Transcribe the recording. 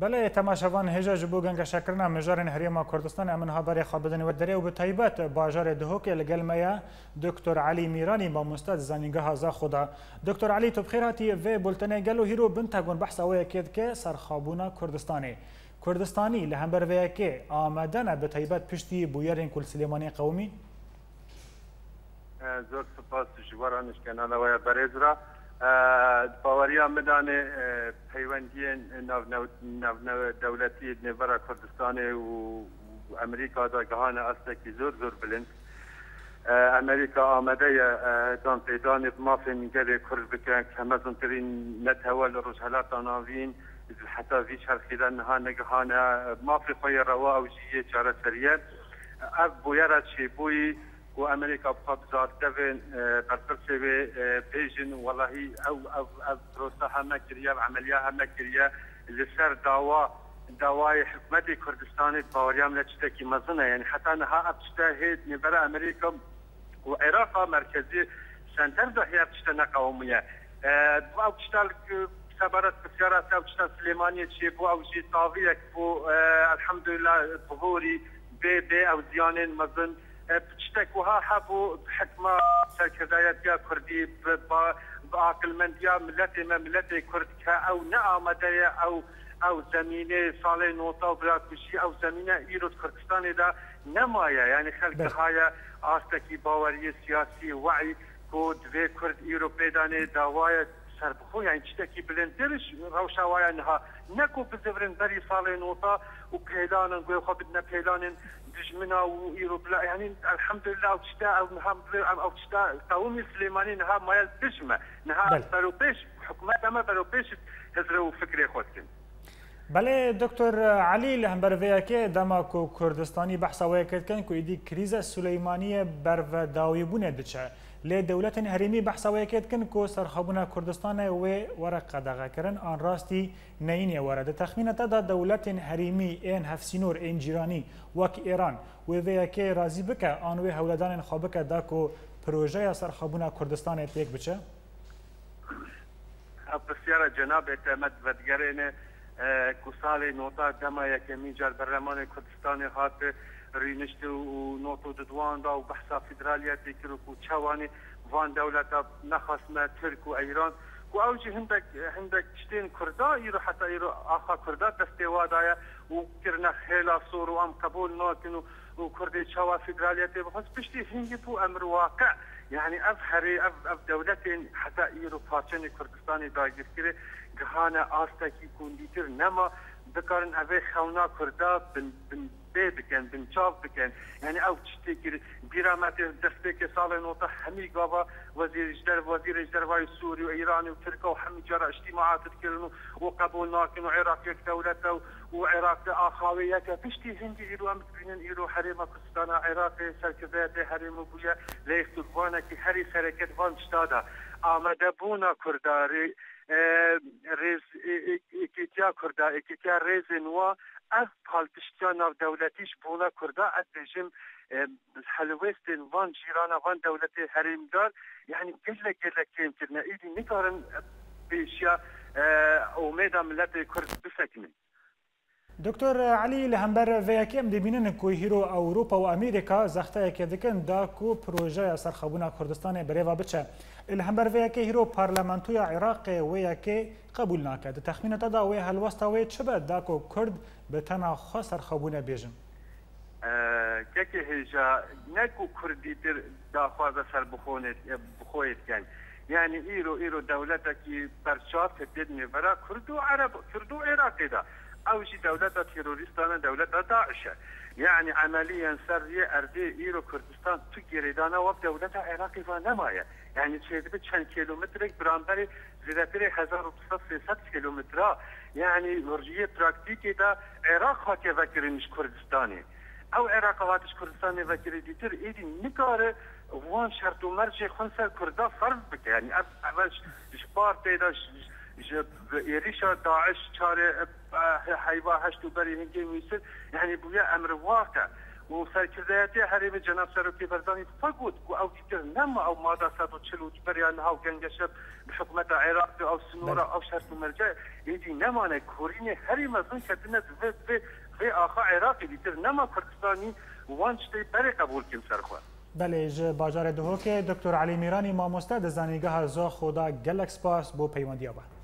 بله تماشاوان هجا جبو گنگ شکرنا مجارن هریما کردستان امن هابر خابدن و دره و به طیبت باجار دهوک لگل میا دکتر علی میرانی با مستد زنگه هزا خدا دکتر علی تو بخیر هاتی و بلتنه گلو هیرو بنتگون بحث اوی کد که سرخابونا کردستانه کردستانی لهمبر ویا که آمدن به طیبت پشتی بویرین کل سلیمانی قومی زور سپاس شوارانش کنالا ویا برزرا باوەریان بدانێ پەیوەندی دەولەتی نێبەرە کوردستانێ و ئەمریکا داگەهانە ئەستێکی زۆر زۆر بلند ئەمریکا ئامادەیە دان پێدانێت مافێ نیگەرێ کورد بکەن کەمەزمترین نەتەوە لە ڕژهلاتان ناوین حتا وی چرخیدا نها نگەهانە مافی خۆی ڕەوە ئەو ژیە چارەسەریەت ئەف بۆیارە چێبووی و امریکا پابزار دوین برپرسی و پیجن والله او او او پروسه همه کریه و عملیه همه کریه لسر داوا داوای حکومت کردستان باوریام لچته کی مزنه یعنی حتی نها ابشته هید نبره امریکا و عراق مرکزی سنتر دهی ابشته نقومیه بو ابشتال سبارت بسیار است ابشتال سلیمانی چی بو اوجی تاویک بو الحمدلله ظهوری به به او زیان مزن بشتێک وها هەبوو حکمە سەرکردایەتیا کوردی باقلمەندیا ملەتی مەملەتی کورد کە ئەو نەئامەدەیە ئەو ئەو زمینێ ساڵی نۆتا و براکوشی ئەو زمینە ئیرۆت کوردستانێدا نەمایە یعنی خەلکەهایە ئاستەکی باوەریە سیاسی وعی کۆ دوێ کورد ئیرۆپێدانێ داوایە سربخۆیان شتێکی بلندترش ڕەوشاوایانها نەکو بزورن بەری ساڵێن وتا و پێلانن گوێخوا بدنە پێلانن دژمنا و ئیرۆپلایانین الحمدلله شتا هم ئەو شتا قومی سلێمانی نها مایل دژمە نها بەروپێش حکومەت ئەمە بەروپێش هزرە و فکرێ خۆتکن بەێ دکتۆر علی لە هەمبەرڤەیەکێ دەما و کوردستانی بەحساوەیە کردکەن کویدی کریزە سولەیمانیە بەرڤەداوی بوونێ دچە. لی دولتن هریمی بحثا و یکید کن که سرخابونا کردستان و ورق دغه کرن آن راستی نینی ورد تخمین تا دا دولتن هریمی این هفسینور این جیرانی وک ایران و ویکی رازی بکه آن وی هولدان خوابکه دا که پروژه سرخابونا کردستان تیک بچه؟ پرسیار جناب تمت ودگرین که سال نوتا دما یکمی جر برلمان کردستان خاطر رینشت و نۆت و دا و بحثا فدرالیات دەکرد و چوانی وان دەولەتە نەخواستمە ترک و ایران و ئەوجی هندک, هەندێک شتێن کوردا ئیر حتا ئیر ئاخا کوردا دەستێوادایە و کرنا خیلا سۆر و ام قبول ناکن و و کوردی چاوا بخواست پشتی هنگی بو امر واقع يعني اف هري از دولت دولتين حتى ايرو پاچن كردستاني داگیر کرے گهانه آستا کی نما بکارن اوه خونا کرده بن بن بێ بکەن بنچاو يعني بکەن یعنی ئەو شتێکی بیرامەتێ دەستێکی ساڵێن وتە هەمی گاوا وەزیریش دەر وەزیرش دەروای سووری و ئیرانی و ترکە و هەمی جارە ئەشتیماعاتتکردن و و قبول ناکن و عێراقێک دەولەتە و عێراق ئاخاوەیەکە پشتی هندی ئیروان ببینن ئیرو هەرێمە کوردستانە عێراقی سەرکردێ هەرێمە بووە لە یەک قوربانێکی هەری سەرەکەت وان شتادا آمده بونا کردا اه، ریز اکیتیا کردا اکیتیا ریز نوا از پالتشتیا ناو دولتیش بونا کردا از بجم اه، حلوستن وان جيرانا وان دولت هريمدار يعني قلة قلة كيم كنا ايدي نكارن بيشيا اه، اوميدا ملت كرد بسكنه دکتۆر علی لە هەمبەر ڤەیەکیم دەبینن کۆهیرۆ ئەوروپا و ئەمریکا زەختەیەکێ دەکەن داک و پرۆژەیە سەرخەبوونا کوردستانی بەرێوا بچە لە هەمبەر ڤەیەکە هیرۆ پارلەمانتویە عێراقی وەیەکێ قبول ناکات تەخمینەتەدا وێ هەلوەستەوەی چ بە داک و کورد بە تەنا خۆ سەرخەبوونە بێژم گەکێ هێژە نەک و کوردی تر داخوازە سەر بخۆنێت بخۆیتگەن. يعني ايرو ايرو دولتك برشاف تدني برا كردو عرب كردو عراقي ده اوجي دولتها تيرورستانا دولتها داعش يعني عمليا سرية أردي إيرو كردستان تجري دانا ودولتها عراقي فانمايا يعني تشيدب تشان كيلومترك برانبري زدتري 1300 كيلومترا يعني مرجية براكتيكي دا عراق خاكي ذكرنش كردستاني او عراق واتش کردستان وکیلی دیتر ایدی نکاره وان شرط و مرج خونسر کرده فرض بکه یعنی اولش جبار تیدا اريشا داعش چاره حيوا هشت بري هنگي ويسر يعني بويا امر واقع و سرکردهیتی حریم جناب سروکی برزانی فقط کو او دیگر نم او ماده 140 بریان هاو گنگشب حکومت عراق او سنورا او شرط مرجع ایدی نمانه کورین حریم از اون کدنه و و آخا عراقی دیگر نما کردستانی وانچتی بری قبول کم سرخوا بله ج باجار دهوک دکتر علی میرانی ماموسته د زانیگاه زو خدا گلکس پاس بو پیوندیابه